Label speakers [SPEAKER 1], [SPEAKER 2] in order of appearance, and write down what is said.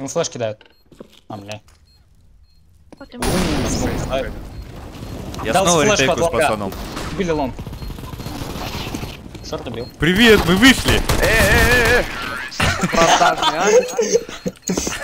[SPEAKER 1] Ему флеш кидают. А, бля.
[SPEAKER 2] Вот ему.
[SPEAKER 3] Я
[SPEAKER 1] Дал
[SPEAKER 3] снова ретейку с пацаном.
[SPEAKER 1] Убили лонг. Шорт убил.
[SPEAKER 3] Привет, мы вышли!
[SPEAKER 4] Э-э-э! Продажный, а?